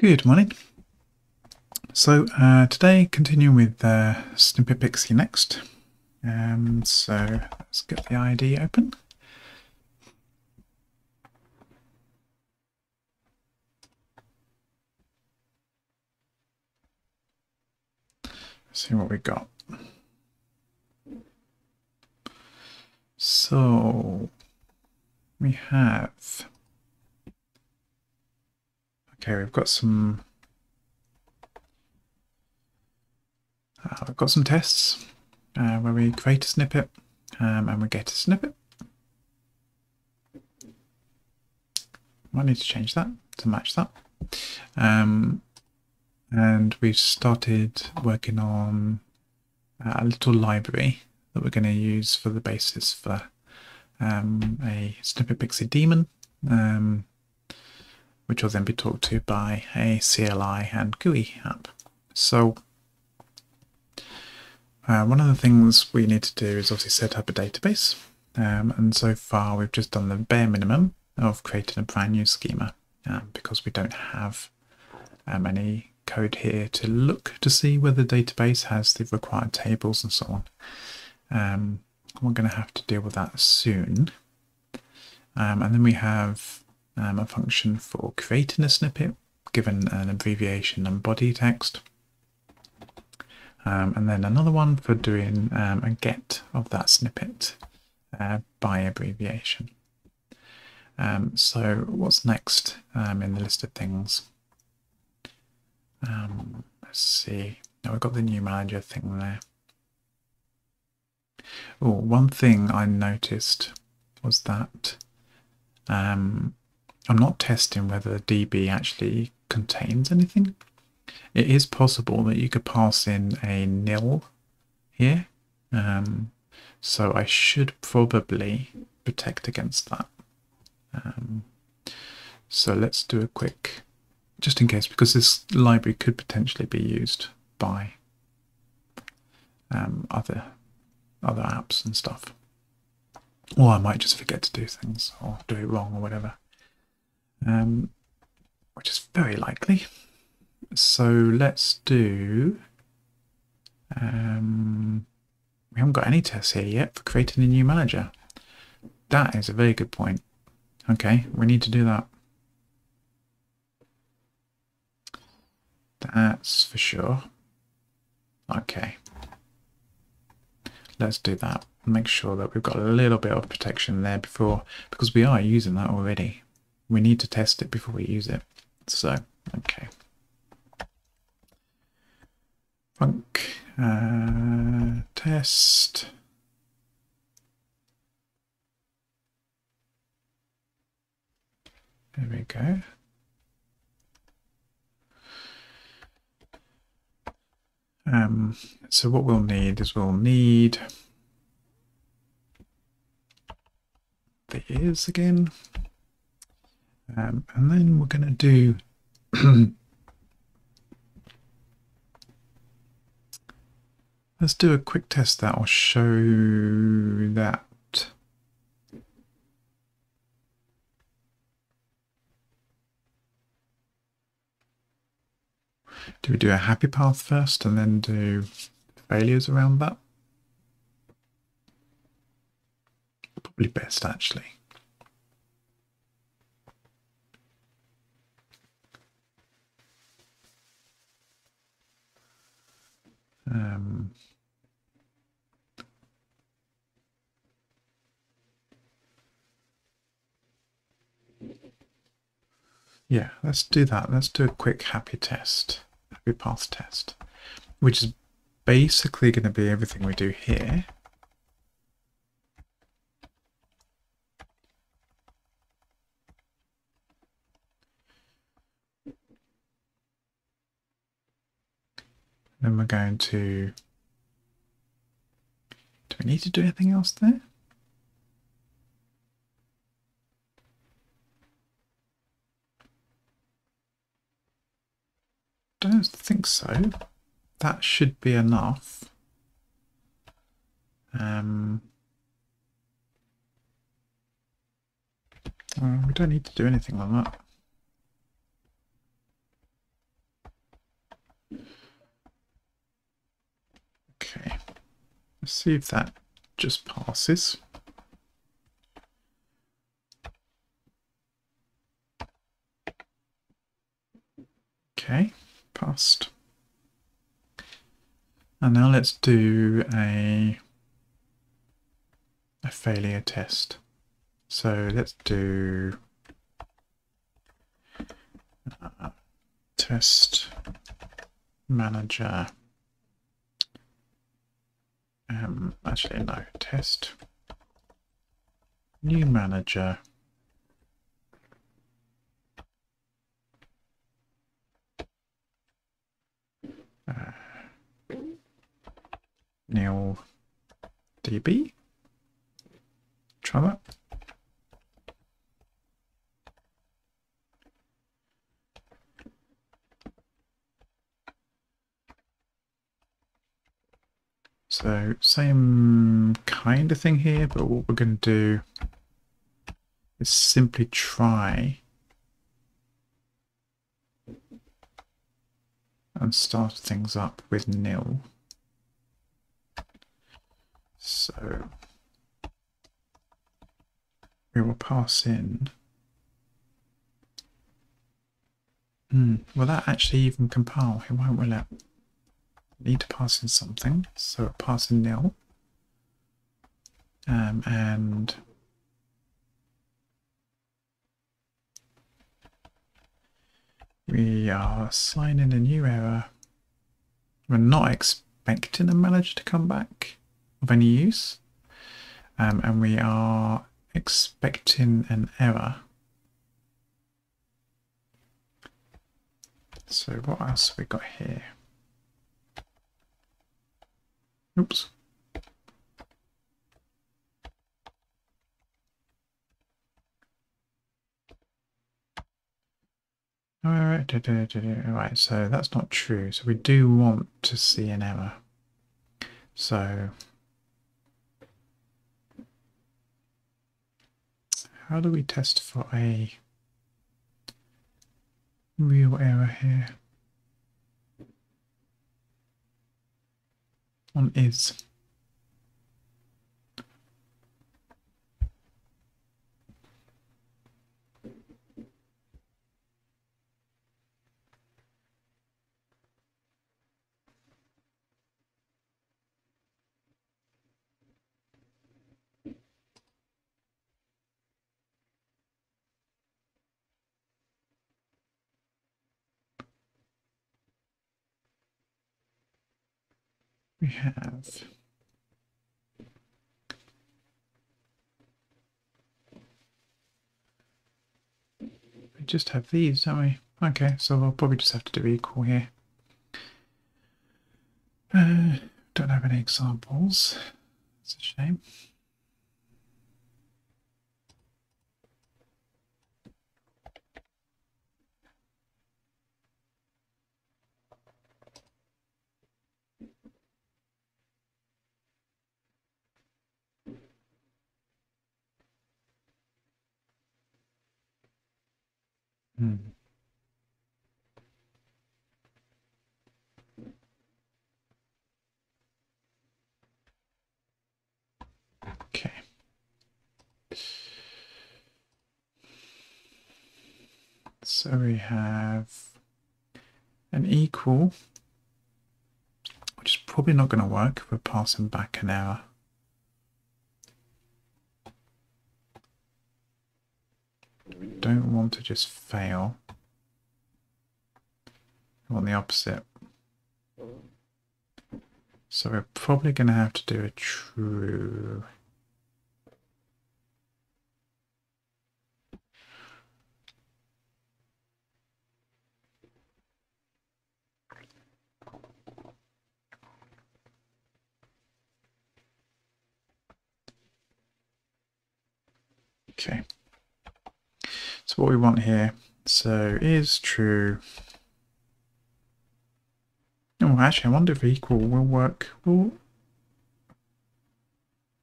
Good morning. So uh, today, continuing with uh, Snippet Pixie next. Um, so let's get the ID open. see what we got. So we have okay, we've got some uh, we've got some tests uh, where we create a snippet um, and we get a snippet. Might need to change that to match that. Um, and we've started working on a little library that we're going to use for the basis for um, a snippet pixie daemon, um, which will then be talked to by a CLI and GUI app. So uh, one of the things we need to do is obviously set up a database. Um, and so far we've just done the bare minimum of creating a brand new schema um, because we don't have um, any code here to look to see whether the database has the required tables and so on. Um, we're going to have to deal with that soon. Um, and then we have um, a function for creating a snippet given an abbreviation and body text. Um, and then another one for doing um, a get of that snippet uh, by abbreviation. Um, so what's next in the list of things? Um, let's see. Now we've got the new manager thing there. Oh, one thing I noticed was that um, I'm not testing whether DB actually contains anything. It is possible that you could pass in a nil here. Um, so I should probably protect against that. Um, so let's do a quick just in case, because this library could potentially be used by um, other other apps and stuff. Or I might just forget to do things or do it wrong or whatever. Um, which is very likely. So let's do. Um, we haven't got any tests here yet for creating a new manager. That is a very good point. Okay, we need to do that. That's for sure. Okay. Let's do that. Make sure that we've got a little bit of protection there before, because we are using that already. We need to test it before we use it. So, okay. Funk, uh, test. There we go. Um, so what we'll need is we'll need the ears again. Um, and then we're going to do let's do a quick test that will show that Do we do a happy path first and then do failures around that? Probably best actually. Um, yeah, let's do that. Let's do a quick happy test happy path test, which is basically going to be everything we do here. Then we're going to, do we need to do anything else there? don't think so. That should be enough. Um, uh, we don't need to do anything on that. See if that just passes. Okay, passed. And now let's do a, a failure test. So let's do uh, test manager. Um, actually, no, test new manager. Uh, nil db. Try that. So same kind of thing here, but what we're going to do is simply try and start things up with nil. So we will pass in. Hmm, will that actually even compile? It won't, will it? Need to pass in something, so pass in nil. Um, and we are signing a new error. We're not expecting a manager to come back of any use. Um, and we are expecting an error. So what else have we got here? Oops. Alright, right, so that's not true. So we do want to see an error. So how do we test for a real error here? On is. We have we just have these, don't we? Okay, so I'll probably just have to do equal here. Uh, don't have any examples. It's a shame. Hmm. Okay. So we have an equal, which is probably not going to work if we're passing back an error. Don't want to just fail. We want the opposite. So we're probably going to have to do a true. Okay. What we want here, so is true. Oh, actually, I wonder if equal will work. Will...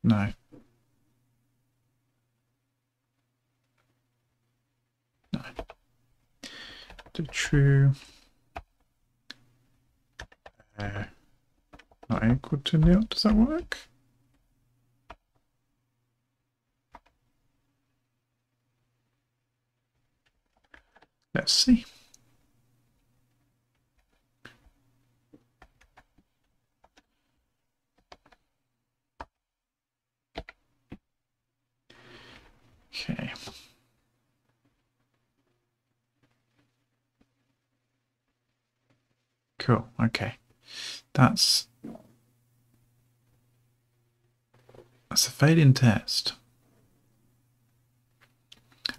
No. No. Do true. Uh, not equal to nil. Does that work? Let's see. Okay. Cool. Okay. That's that's a failing test.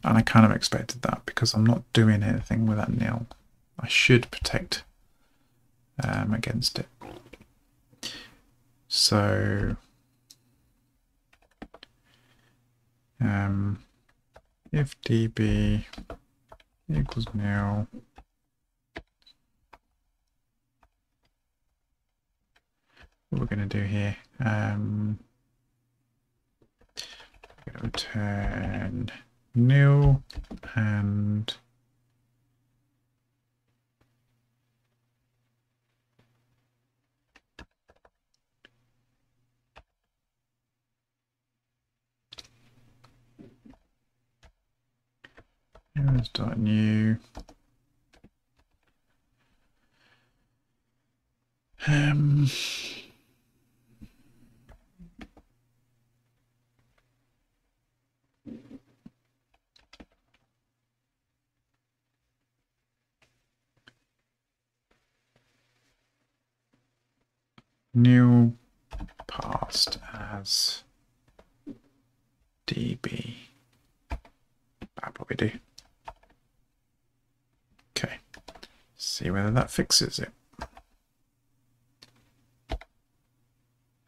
And I kind of expected that because I'm not doing anything with that nil. I should protect um, against it. So um, if db equals nil what we're going to do here um, return nil and errors dot new. Um, new passed as db. That probably do. Okay, see whether that fixes it. It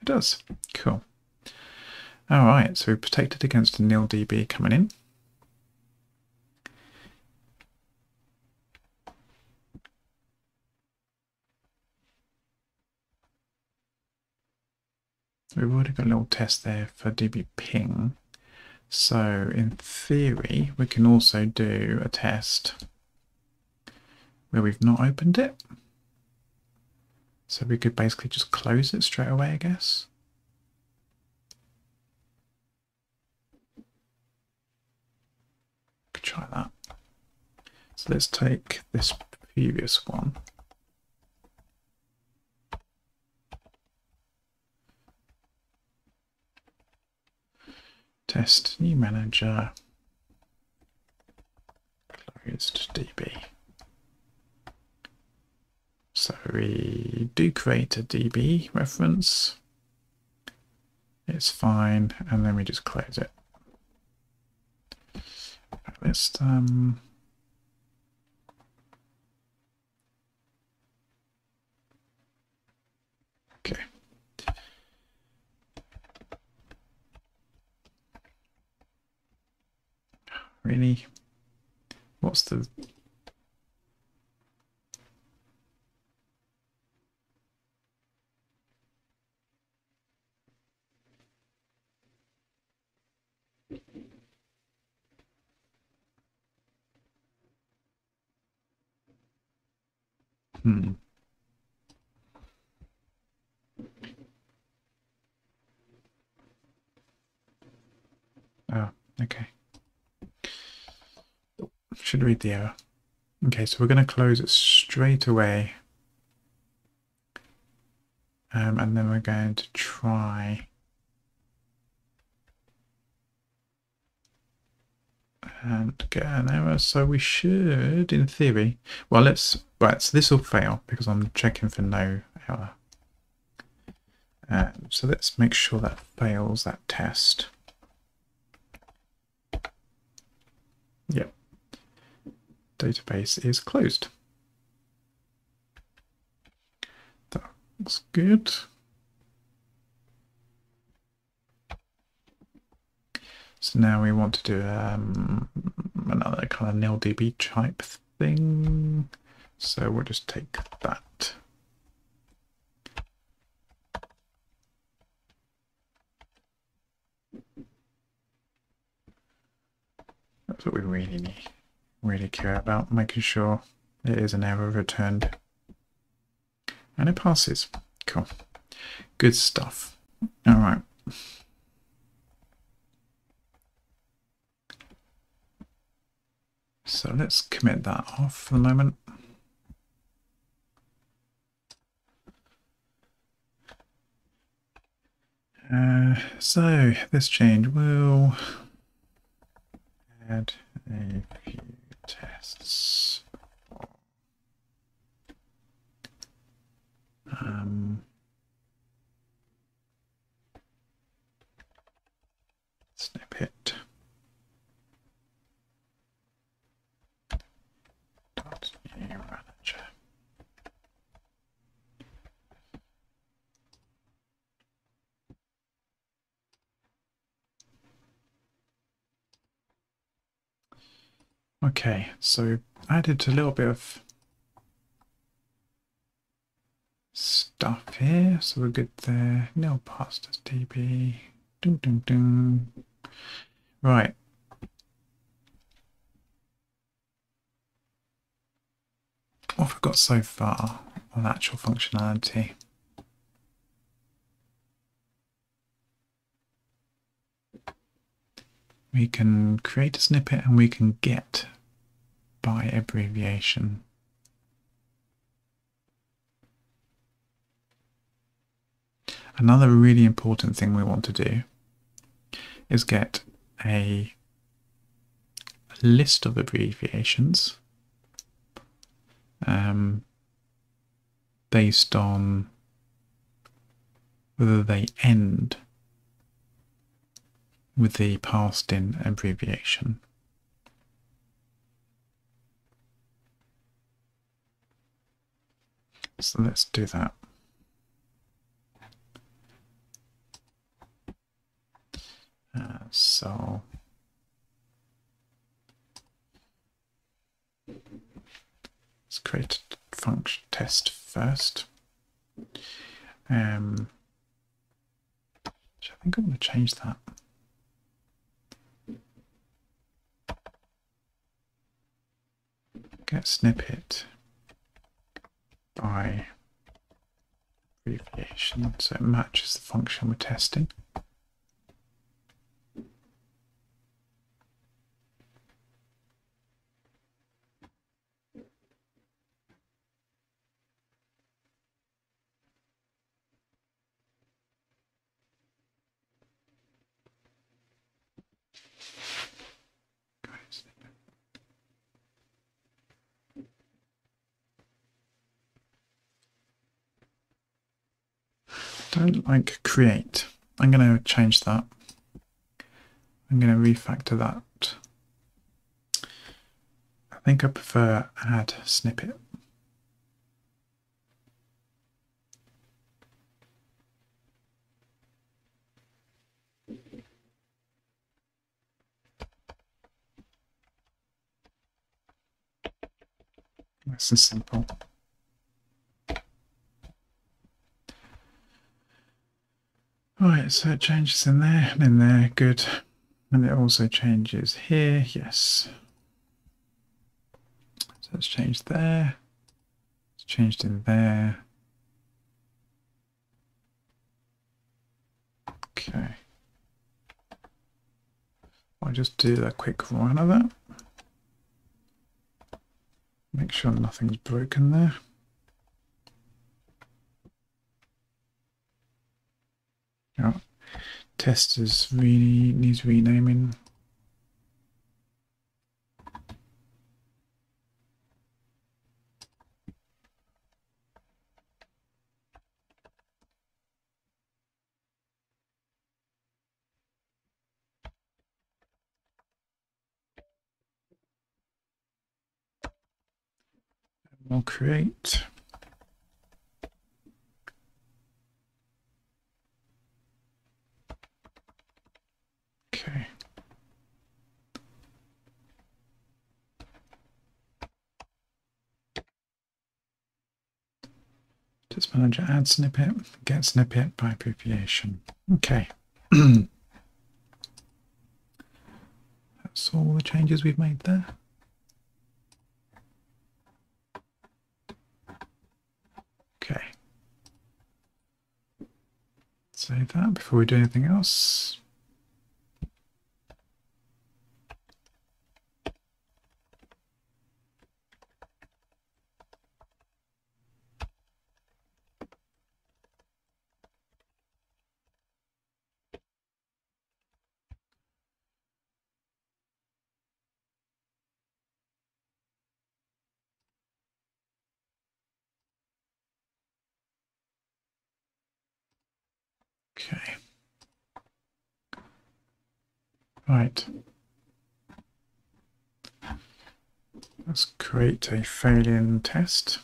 does. Cool. All right, so we protected against a nil dB coming in. We've already got a little test there for dB ping. So in theory, we can also do a test where we've not opened it. So we could basically just close it straight away, I guess. Could try that. So let's take this previous one. Test new manager closed DB. So we do create a DB reference. It's fine, and then we just close it. Let's um Okay. Really? What's the Hmm. Oh, okay. Should read the error. Okay, so we're going to close it straight away. Um, and then we're going to try and get an error. So we should, in theory, well, let's, right, so this will fail because I'm checking for no error. Um, so let's make sure that fails that test. Yep. Database is closed. That looks good. So now we want to do um, another kind of nil dB type thing. So we'll just take that. That's what we really need, really care about, making sure it is an error returned. And it passes. Cool. Good stuff. All right. So let's commit that off for the moment. Uh, so this change will add a few tests. Um, snippet. Dot new manager. Okay, so added a little bit of stuff here, so we're good there. Nil pastas DB. Dun, dun, dun. Right. What have we got so far on actual functionality? We can create a snippet and we can get by abbreviation. Another really important thing we want to do is get a list of abbreviations um, based on whether they end with the passed in abbreviation. So let's do that. Uh, so let's create a function test first. Um, I think I'm going to change that. Get snippet by abbreviation so it matches the function we're testing. Don't like create. I'm going to change that. I'm going to refactor that. I think I prefer add snippet. Nice and simple. Right, so it changes in there and in there, good. And it also changes here, yes. So it's changed there. It's changed in there. Okay. I'll just do a quick run of that. Make sure nothing's broken there. Yeah. Testers really needs renaming. We'll create. Okay. Test manager add snippet, get snippet by abbreviation. Okay. That's all the changes we've made there. Okay. Save that before we do anything else. Okay. Right. Let's create a failing test.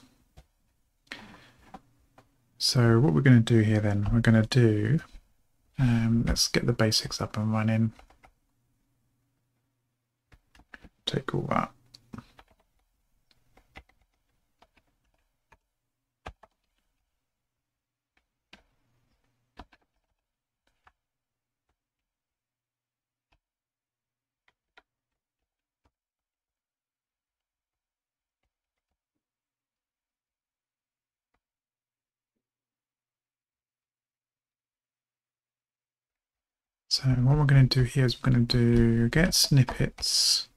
So what we're going to do here then, we're going to do, um, let's get the basics up and running. Take all that. So what we're going to do here is we're going to do get snippets.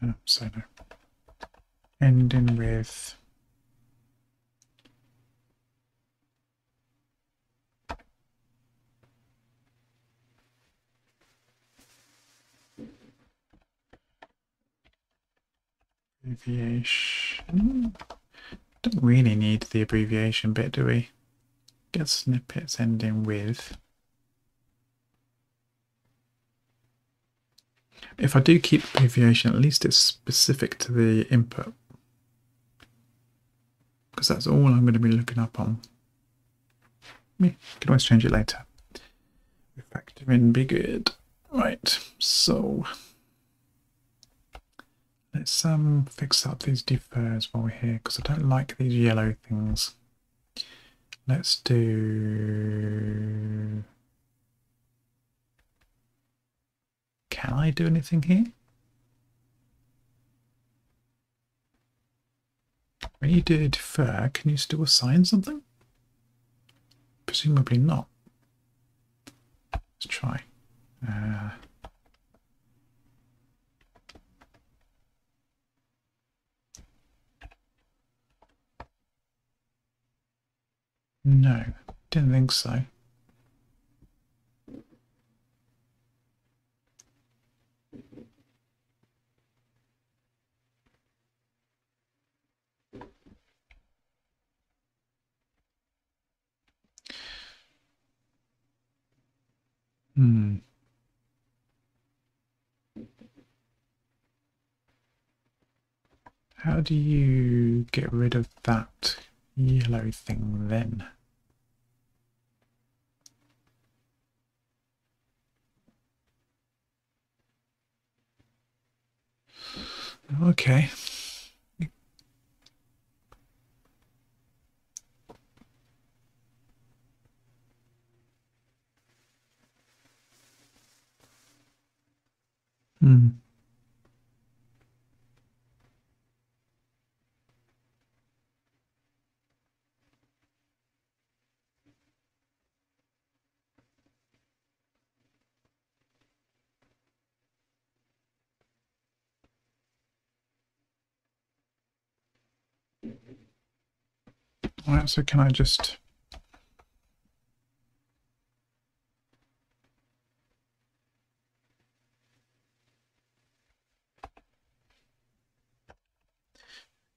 Uh, so. Ending with abbreviation. Don't really need the abbreviation bit, do we? Get snippets ending with. If I do keep abbreviation, at least it's specific to the input. Because that's all I'm going to be looking up on. Me can always change it later. Refactor in be good. Right, so Let's um fix up these defers while we're here because I don't like these yellow things. Let's do. Can I do anything here? When you do defer, can you still assign something? Presumably not. Let's try. Uh, No, didn't think so. Hmm. How do you get rid of that yellow thing then. Okay. Hmm. Alright, so can I just...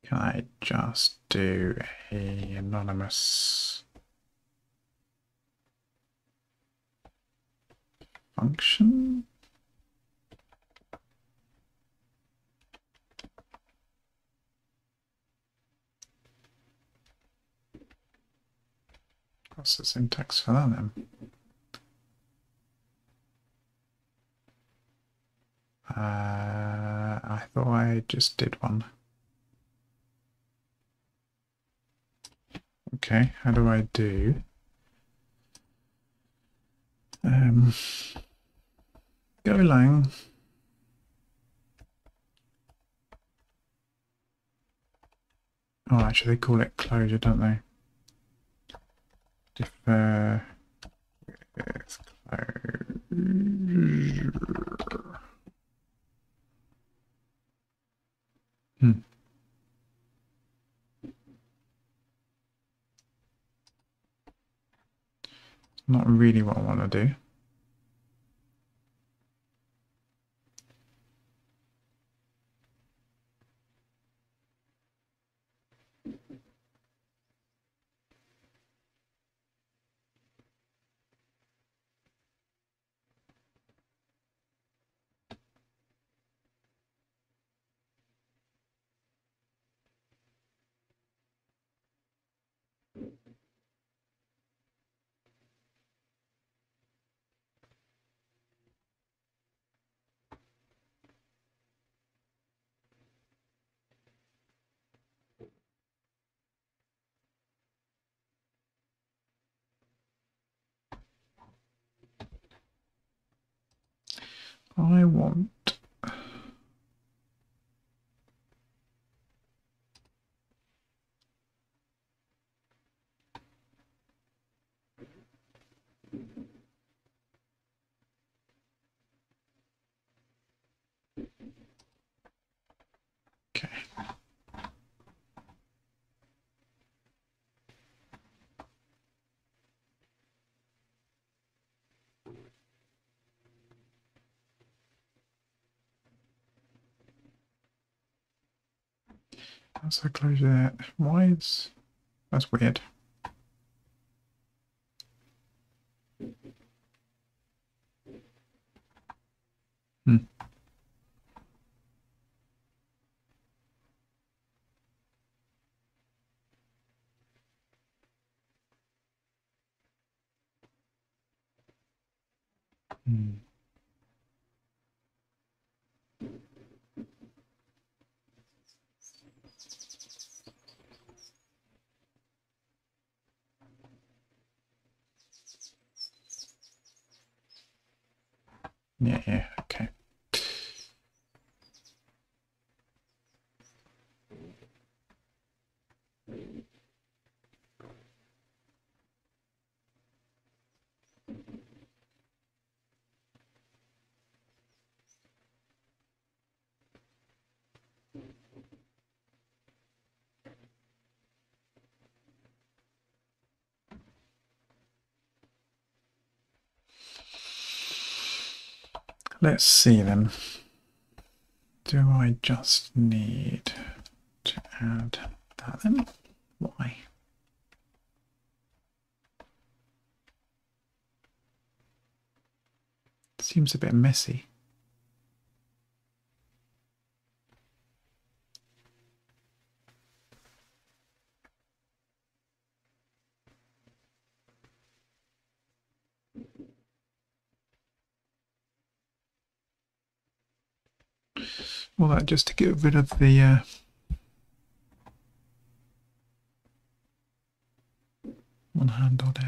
Can I just do a anonymous function? What's the syntax for that then? Uh, I thought I just did one. Okay, how do I do? Um, Golang. Oh, actually, they call it closure, don't they? Defer. Hmm. Not really what I want to do. I want Okay. So close that. Why is that's weird. Hmm. Yeah, yeah, okay. Let's see then. Do I just need to add that then? Why? Seems a bit messy. Well, just to get rid of the uh, unhandled error.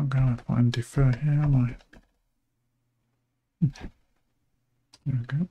I'm going to find defer here, am I? Hmm. There we go.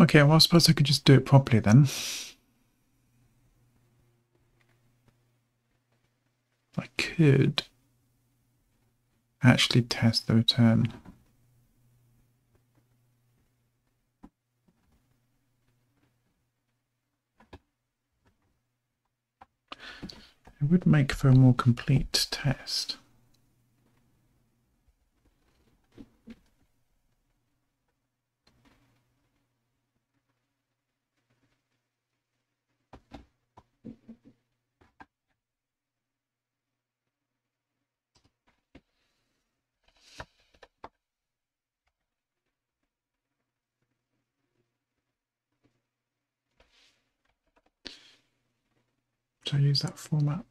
Okay, well, I suppose I could just do it properly then. I could actually test the return. It would make for a more complete test. I use that format?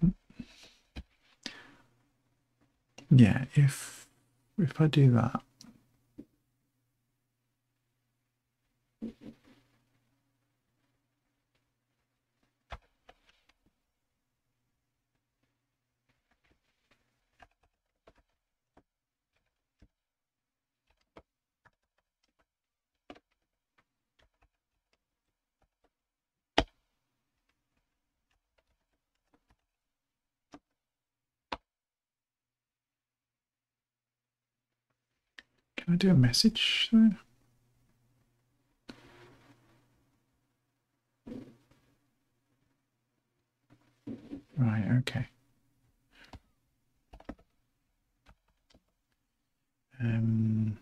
Hmm. Yeah, if if I do that, I do a message? Right, okay. Um,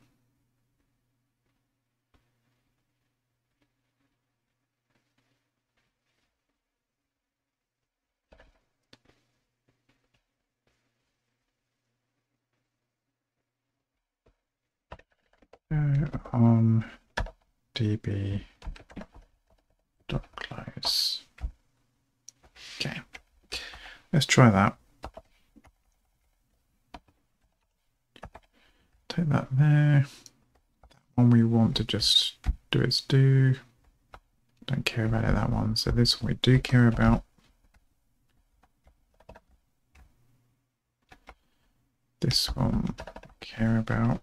Um, on db dot close. Okay, let's try that. Take that there. That one we want to just do its do. Don't care about it, that one. So this one we do care about. This one care about.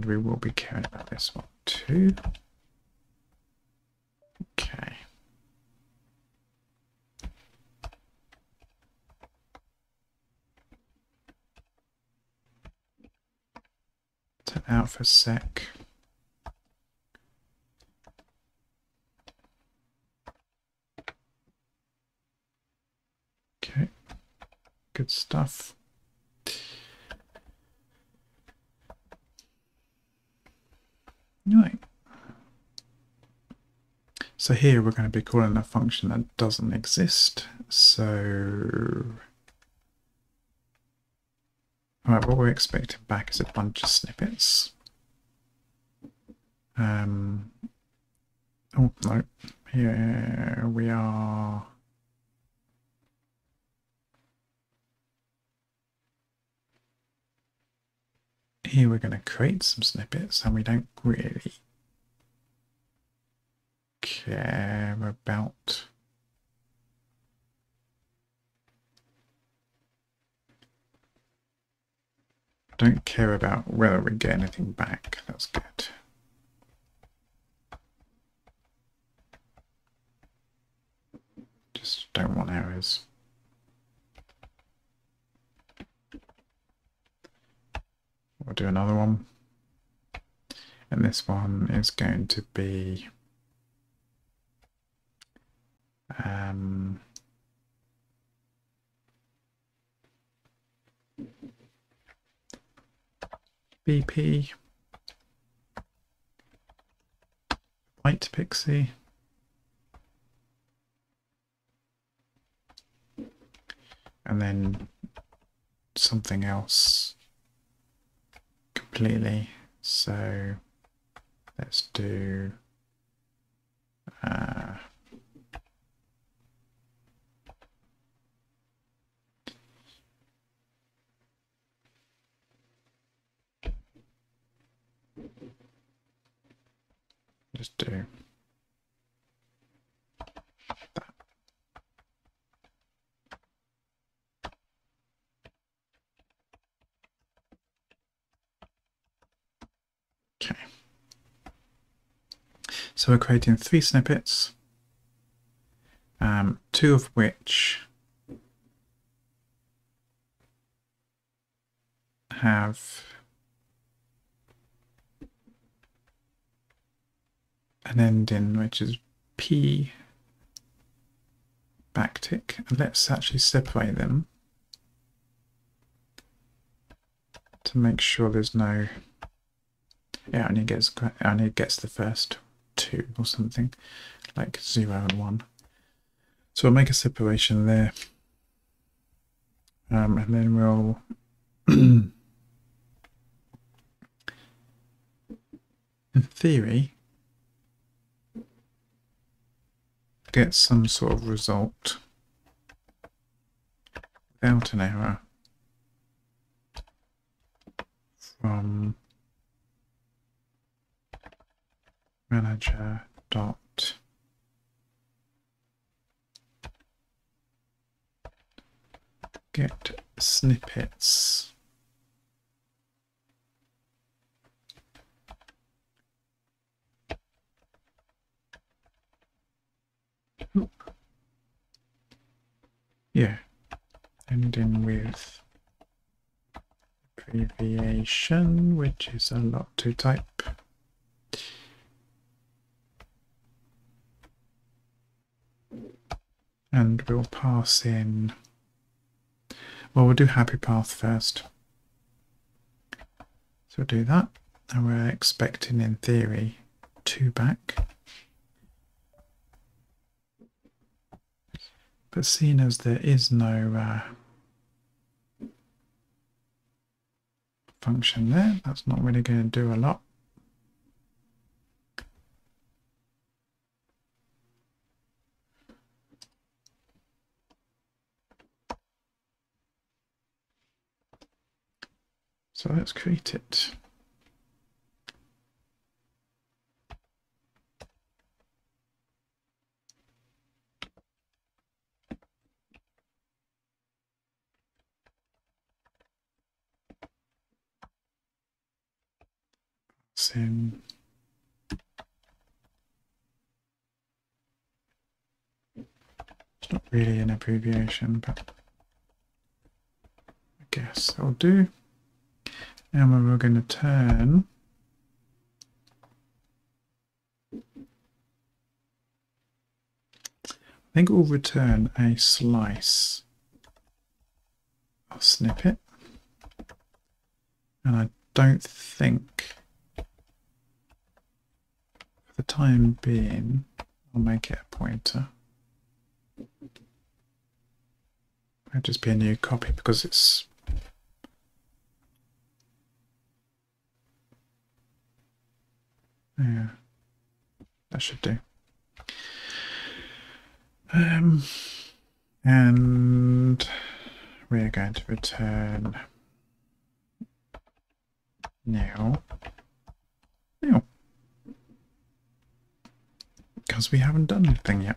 And we will be caring about this one too. Okay. Turn out for a sec. Okay, good stuff. Right. So here we're going to be calling a function that doesn't exist. So, alright, what we're expecting back is a bunch of snippets. Um, oh no, here we are. Here we're going to create some snippets and we don't really care about don't care about whether we get anything back. That's good. Just don't want errors. We'll do another one. And this one is going to be um, BP Byte Pixie and then something else completely. So let's do uh, just do that. Okay. So we're creating three snippets, um, two of which have an ending which is P backtick. And let's actually separate them to make sure there's no it only gets only gets the first two or something like zero and one. So we'll make a separation there. Um, and then we'll in theory get some sort of result without an error from manager dot get snippets. Yeah ending with abbreviation which is a lot to type and we'll pass in. Well we'll do happy path first. So we'll do that. And we're expecting in theory two back. But seeing as there is no uh, function there that's not really going to do a lot So let's create it. Same. It's not really an abbreviation, but I guess I'll do. And we're going to turn I think we'll return a slice of snippet. And I don't think for the time being I'll make it a pointer. It'll just be a new copy because it's Yeah, that should do. Um, and we're going to return now. Now. Because we haven't done anything yet.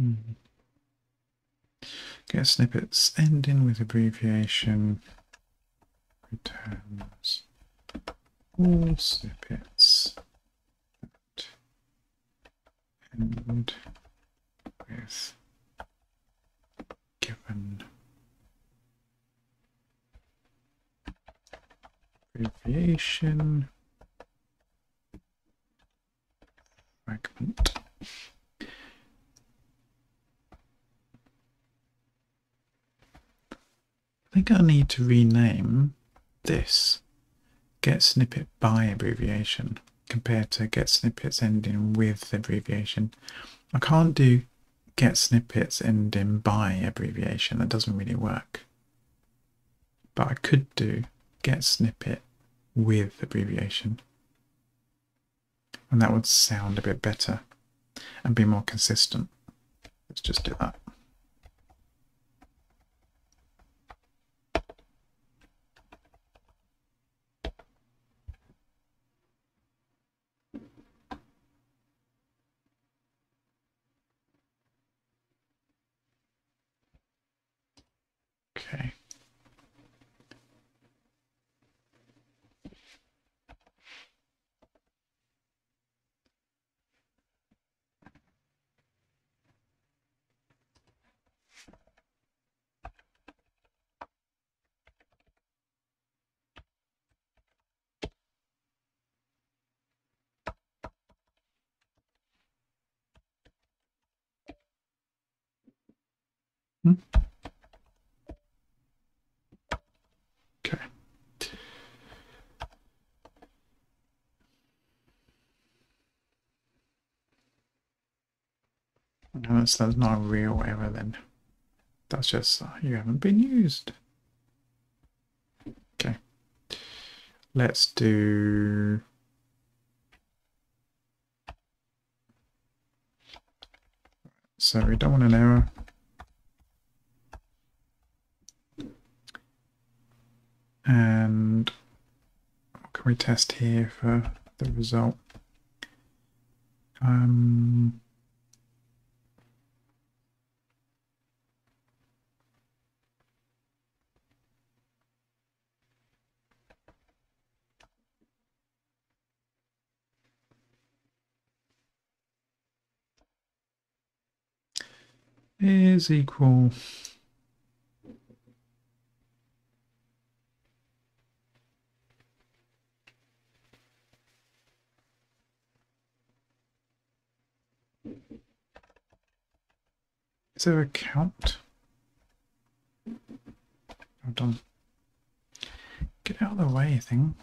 Hmm. Get snippets ending with abbreviation returns all snippets that end with given abbreviation fragment. I think I need to rename this get snippet by abbreviation compared to get snippets ending with abbreviation. I can't do get snippets ending by abbreviation, that doesn't really work. But I could do get snippet with abbreviation. And that would sound a bit better and be more consistent. Let's just do that. Okay. Hmm? Okay. That's, not a real error then. That's just uh, you haven't been used. Okay. Let's do So we don't want an error. And can we test here for the result? Um, is equal Is there a count? Hold on. Get out of the way, thing.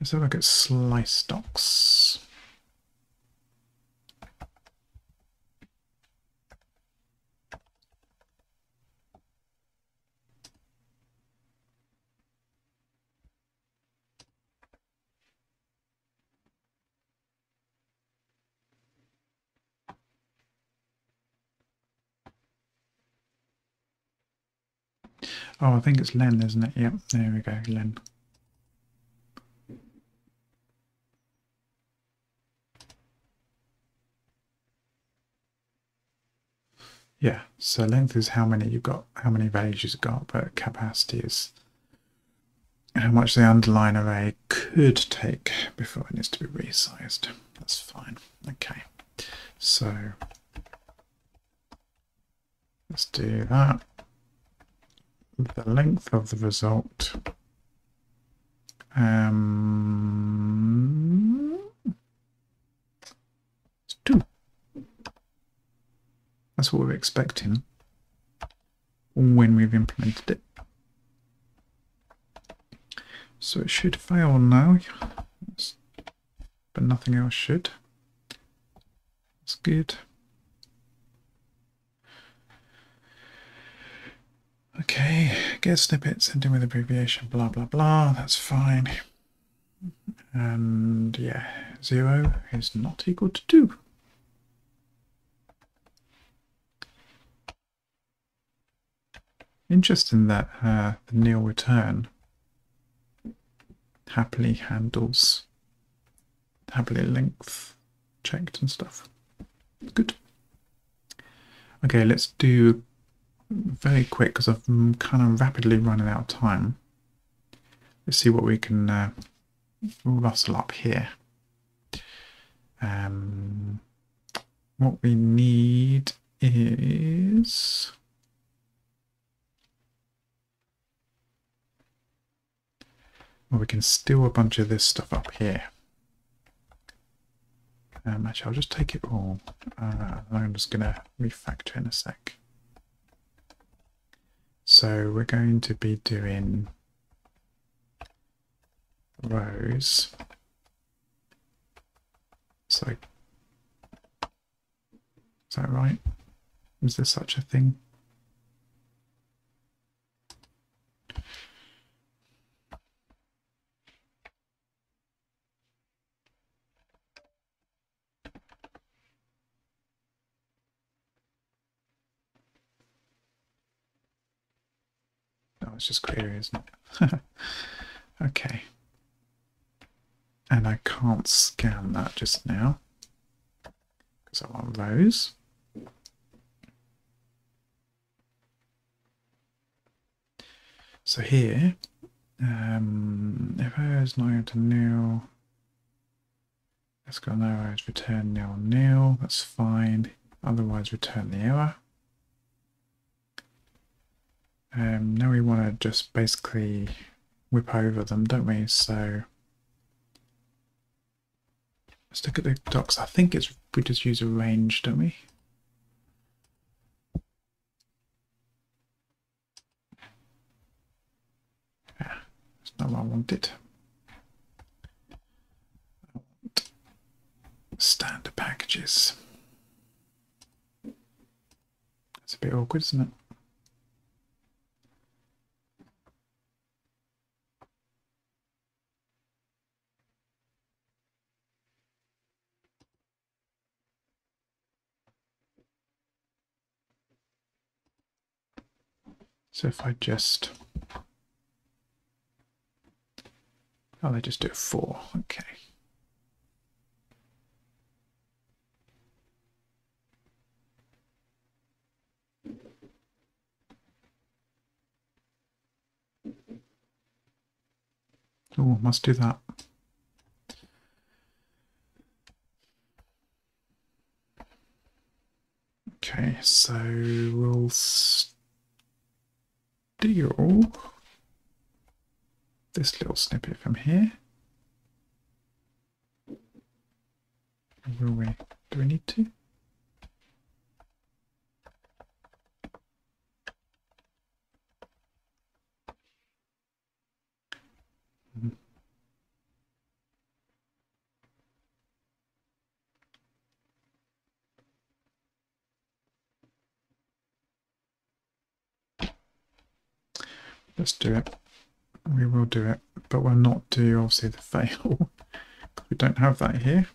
Let's have a look at slice docs. Oh, I think it's Len, isn't it? Yep, there we go, Len. Yeah, so length is how many you've got, how many values you've got, but capacity is how much the underlying array could take before it needs to be resized. That's fine. Okay, so let's do that. The length of the result. Um, two. That's what we're expecting when we've implemented it. So it should fail now, but nothing else should. That's good. Okay, get snippets, ending with abbreviation, blah, blah, blah. That's fine. And yeah, zero is not equal to two. Interesting that uh, the nil return happily handles happily length checked and stuff. Good. Okay, let's do very quick because I'm kind of rapidly running out of time. Let's see what we can uh, rustle up here. Um, what we need is well, we can steal a bunch of this stuff up here. Um, actually, I'll just take it all. Uh, I'm just going to refactor in a sec. So we're going to be doing rows. So is that right? Is there such a thing? It's just query, isn't it? okay. And I can't scan that just now because I want those. So here, um, if I is not to nil, let's go no return nil nil, that's fine. Otherwise return the error. Um, now we want to just basically whip over them, don't we? So Let's look at the docs. I think it's we just use a range, don't we? Yeah, that's not what I wanted. Standard packages. That's a bit awkward, isn't it? So if I just... Oh, they just do for. Okay. Oh, must do that. Okay, so we'll steal this little snippet from here. Will we? Do we need to? Let's do it. We will do it, but we'll not do obviously the fail we don't have that here.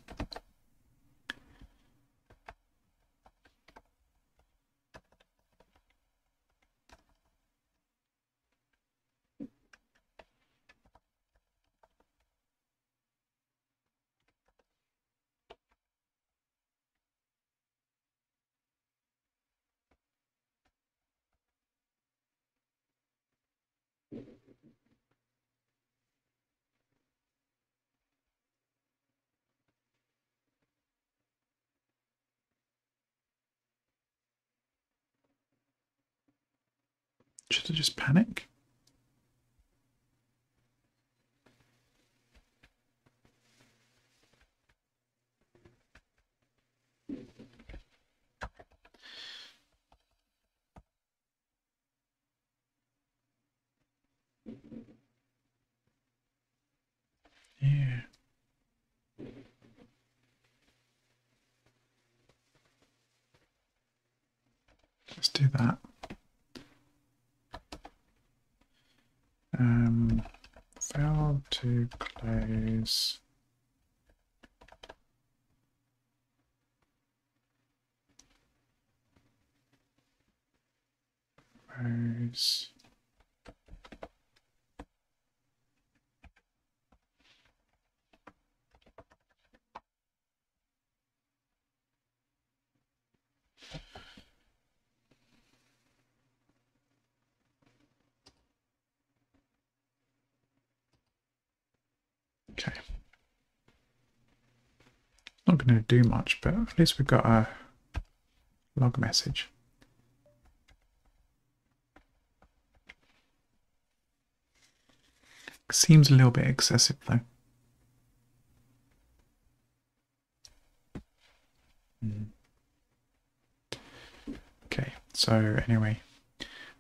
Should I just panic? Yeah. Let's do that. Um, fail to close. Close. Okay. Not going to do much, but at least we've got a log message. Seems a little bit excessive though. Hmm. Okay, so anyway,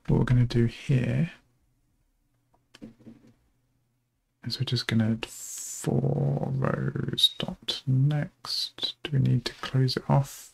what we're going to do here is we're just going to for rows dot next. Do we need to close it off?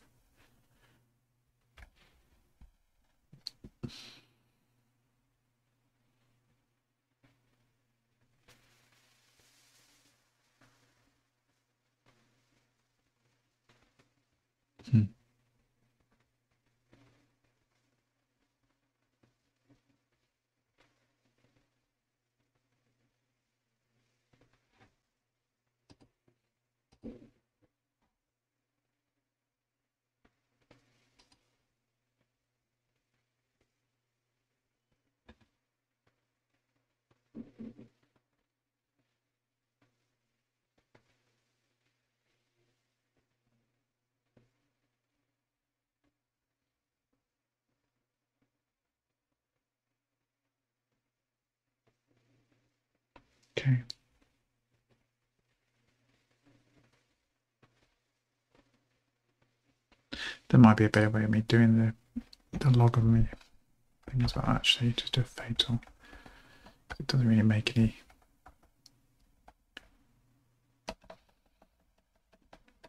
Okay. There might be a better way of me doing the the log of me thing but actually, just do a fatal. It doesn't really make any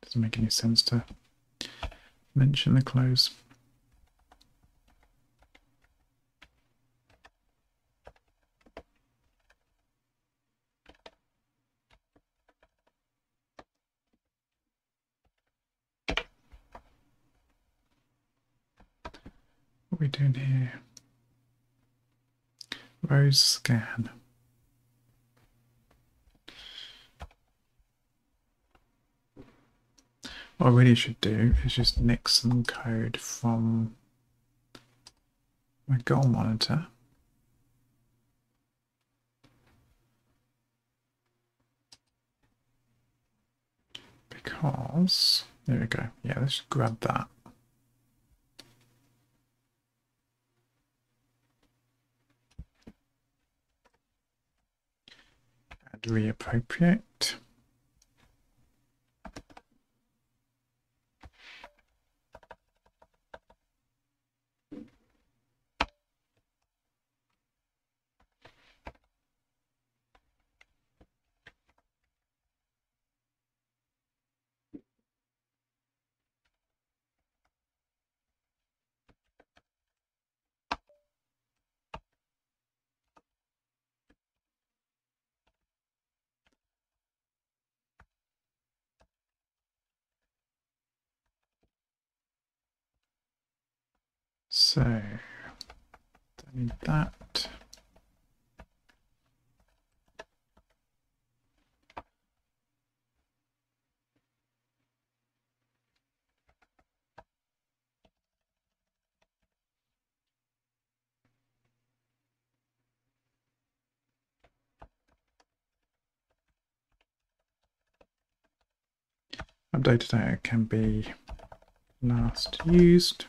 doesn't make any sense to mention the close. Doing here? Rows scan. What I really should do is just nick some code from my goal monitor. Because, there we go. Yeah, let's grab that. Reappropriate. So, don't need that. Updated data can be last used.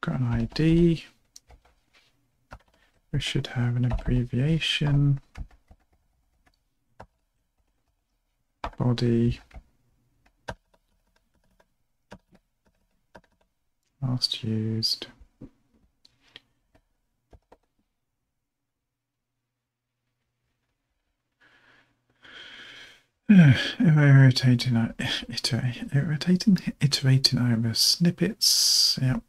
got an ID. We should have an abbreviation. Body. Last used. irritating, uh, iterating, irritating, iterating over snippets. Yep.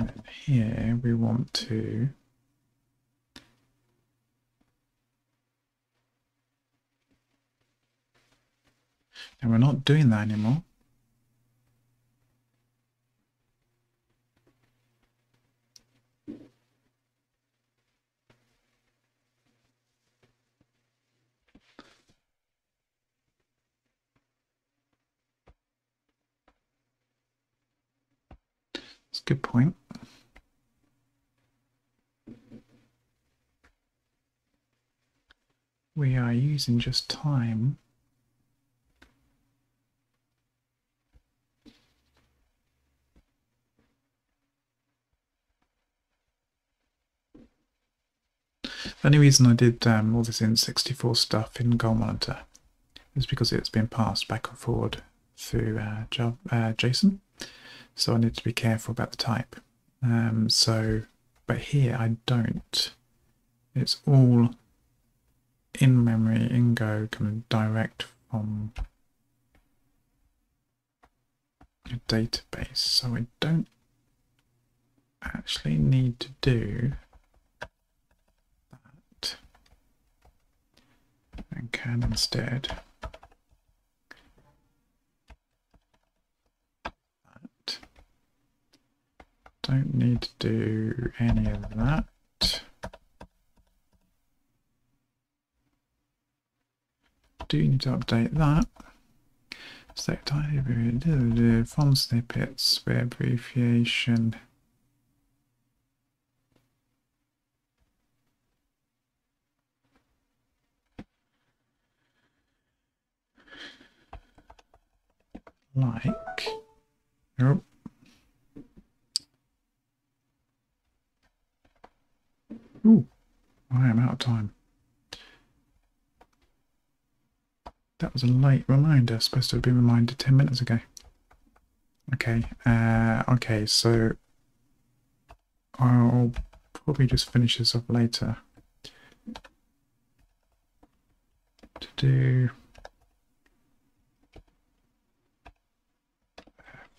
And here we want to and we're not doing that anymore. That's a good point. We are using just time. The only reason I did um, all this int64 stuff in Goal Monitor is because it's been passed back and forward through uh, Java, uh, JSON so I need to be careful about the type. Um, so, but here I don't. It's all in memory, in Go, coming direct from a database. So I don't actually need to do that and can instead don't need to do any of that. do need to update that. Select ID, font snippets, with abbreviation. Like, nope. Ooh, I am out of time. That was a late reminder. Supposed to have been reminded 10 minutes ago. Okay, uh, okay, so I'll probably just finish this up later. To do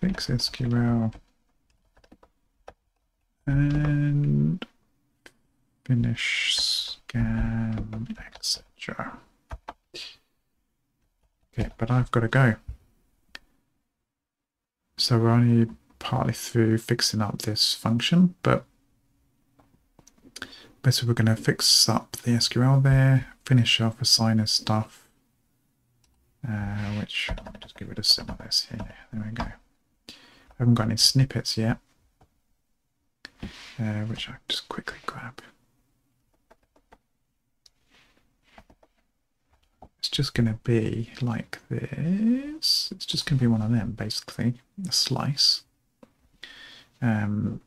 fix SQL and finish scan etc. Okay, but I've got to go. So we're only partly through fixing up this function, but basically we're going to fix up the SQL there, finish off assigner stuff, uh, which I'll just give it a some of this here. There we go. I haven't got any snippets yet, uh, which I just quickly grab. It's just going to be like this. It's just going to be one of them, basically, a slice. Um,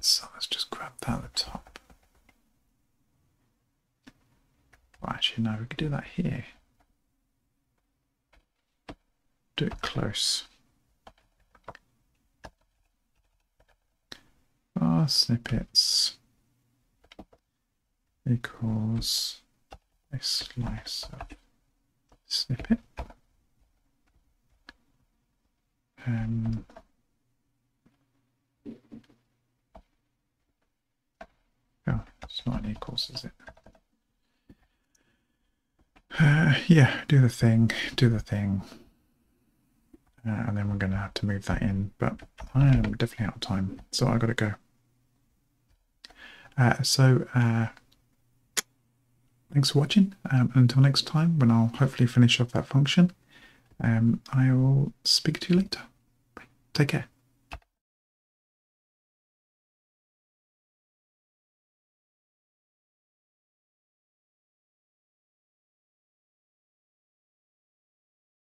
so let's just grab that at the top. Well, actually, no, we could do that here. Do it close. Var snippets equals a slice of snippet. Um, oh, it's not an equals, is it? Uh, yeah, do the thing, do the thing. Uh, and then we're going to have to move that in, but I am definitely out of time, so I've got to go. Uh, so, uh, thanks for watching. Um, until next time, when I'll hopefully finish off that function, um, I will speak to you later. Take care.